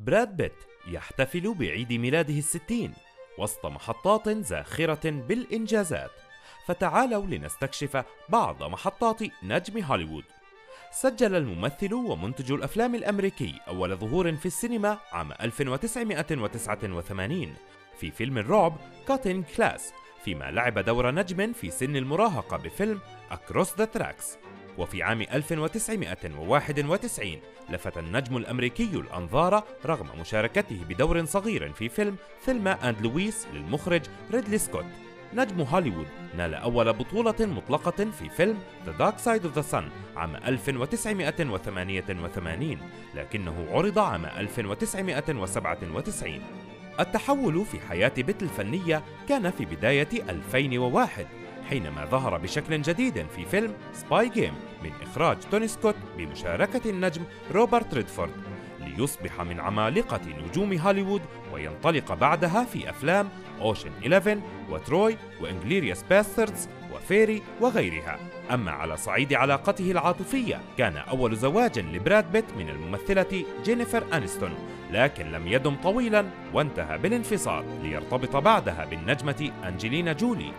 براد بيت يحتفل بعيد ميلاده الستين وسط محطات زاخرة بالإنجازات. فتعالوا لنستكشف بعض محطات نجم هوليوود. سجل الممثل ومنتج الأفلام الأمريكي أول ظهور في السينما عام 1989 في فيلم الرعب Cutting Class فيما لعب دور نجم في سن المراهقة بفيلم Across the Tracks وفي عام 1991 لفت النجم الأمريكي الأنظار رغم مشاركته بدور صغير في فيلم Thelma and Louise للمخرج ريدلي سكوت. نجم هوليوود نال أول بطولة مطلقة في فيلم The Dark Side of the Sun عام 1988 لكنه عرض عام 1997 التحول في حياة بيت الفنية كان في بداية 2001 حينما ظهر بشكل جديد في فيلم Spy Game من إخراج توني سكوت بمشاركة النجم روبرت ريدفورد ليصبح من عمالقة نجوم هوليوود وينطلق بعدها في أفلام Ocean's 11 و Troy و Inglourious Basterds و Fury وغيرها. أما على صعيد علاقته العاطفية كان أول زواج لبراد بيت من الممثلة جينيفر أنيستون لكن لم يدم طويلا وانتهى بالانفصال ليرتبط بعدها بالنجمة أنجلينا جولي.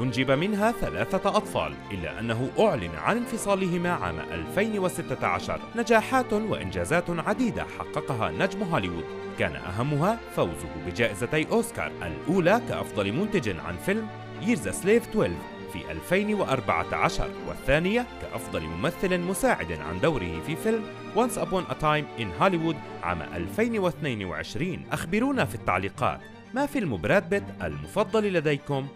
وينجب منها ثلاثة أطفال إلا أنه أعلن عن انفصالهما عام 2016 نجاحات وإنجازات عديدة حققها نجم هوليوود. كان أهمها فوزه بجائزتي أوسكار الأولى كأفضل منتج عن فيلم a Slave 12 في 2014 والثانية كأفضل ممثل مساعد عن دوره في فيلم Once Upon a Time in Hollywood عام 2022 أخبرونا في التعليقات ما فيلم براد بيت المفضل لديكم؟